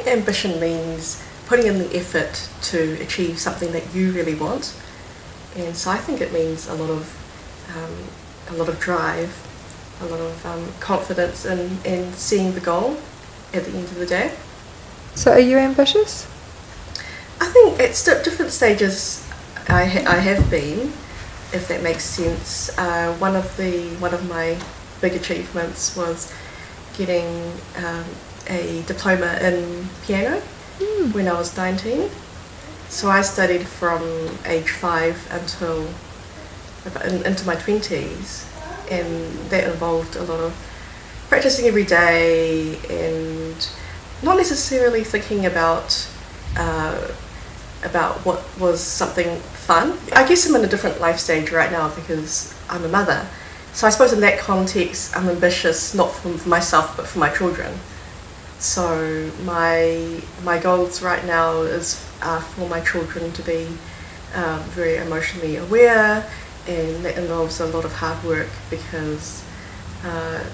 think ambition means putting in the effort to achieve something that you really want, and so I think it means a lot of um, a lot of drive, a lot of um, confidence in, in seeing the goal at the end of the day. So, are you ambitious? I think at st- different stages I, ha- I have been, if that makes sense. Uh, one of the one of my big achievements was getting um, a diploma in piano Mm. when I was 19. So I studied from age five until in, into my 20s, and that involved a lot of practicing every day and not necessarily thinking about uh, about what was something fun. I guess I'm in a different life stage right now because I'm a mother. So I suppose in that context, I'm ambitious not for, for myself but for my children. So my my goals right now is uh, for my children to be um, very emotionally aware, and that involves a lot of hard work because uh,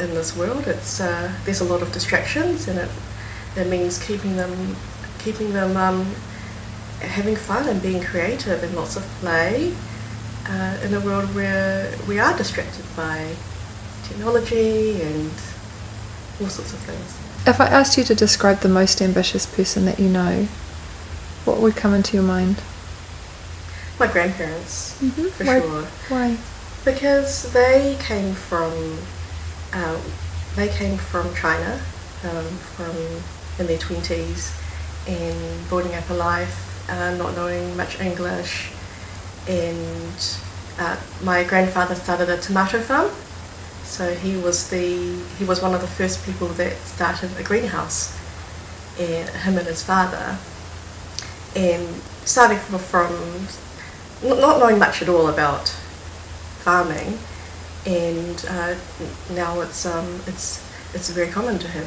in this world, it's uh, there's a lot of distractions, and it it means keeping them keeping them um, having fun and being creative and lots of play uh, in a world where we are distracted by technology and all sorts of things. If I asked you to describe the most ambitious person that you know, what would come into your mind? My grandparents, Mm-hmm. for Why? sure, Why? because they came from um, they came from China, um, from in their twenties, and building up a life, uh, not knowing much English, and uh, my grandfather started a tomato farm. So he was the he was one of the first people that started a greenhouse, and him and his father, and starting from, from not knowing much at all about farming, and uh, now it's um, it's it's very common to have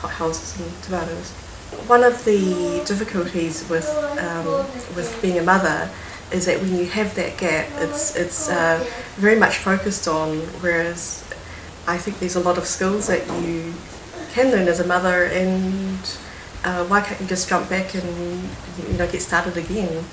hot houses and tomatoes. One of the difficulties with um, with being a mother is that when you have that gap, it's it's uh, very much focused on. Whereas I think there's a lot of skills that you can learn as a mother, and uh, why can't you just jump back and you know get started again?